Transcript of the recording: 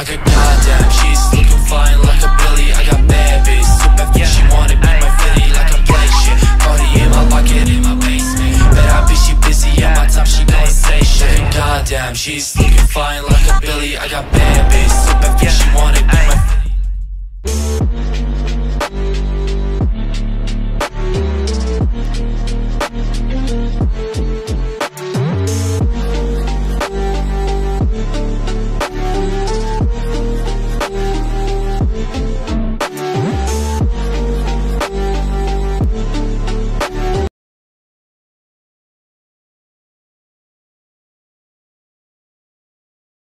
like a goddamn She's looking fine like a Billy. I got bad bitch Super thick, she wanna be my fitty, like a play shit Party in my pocket in my basement. Bet I be she busy at my top she gon' say shit. Like a goddamn She's looking fine like a Billy. I got bad bitch Super thick, she wanna